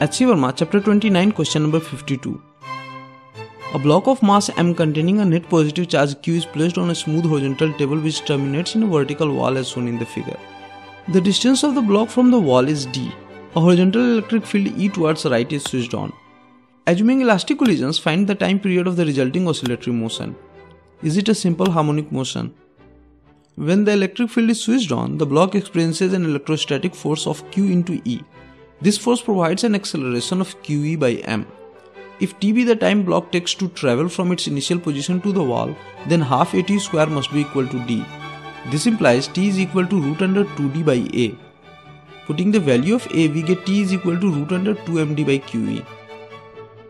H.C. Verma, chapter 29, question number 52. A block of mass m containing a net positive charge q is placed on a smooth horizontal table which terminates in a vertical wall as shown in the figure. The distance of the block from the wall is d. A horizontal electric field E towards right is switched on. Assuming elastic collisions, find the time period of the resulting oscillatory motion. Is it a simple harmonic motion? When the electric field is switched on, the block experiences an electrostatic force of Q into E. This force provides an acceleration of QE by m. If t be the time block takes to travel from its initial position to the wall, then half at square must be equal to d. This implies t is equal to root under 2d by a. Putting the value of a, we get t is equal to root under 2md by qe.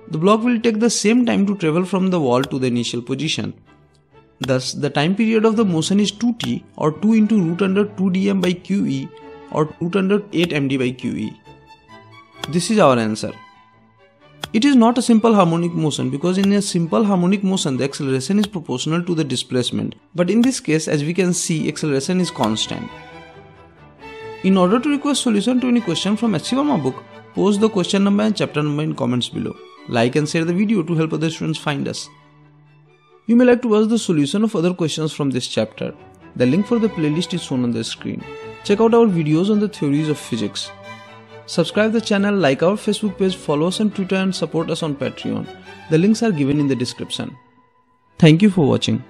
The block will take the same time to travel from the wall to the initial position. Thus, the time period of the motion is 2t or 2 into root under 2dm by qe or root under 8md by qe. This is our answer. It is not a simple harmonic motion because in a simple harmonic motion the acceleration is proportional to the displacement but in this case as we can see acceleration is constant. In order to request solution to any question from Verma book, post the question number and chapter number in comments below. Like and share the video to help other students find us. You may like to watch the solution of other questions from this chapter. The link for the playlist is shown on the screen. Check out our videos on the theories of physics. Subscribe the channel, like our Facebook page, follow us on Twitter and support us on Patreon. The links are given in the description. Thank you for watching.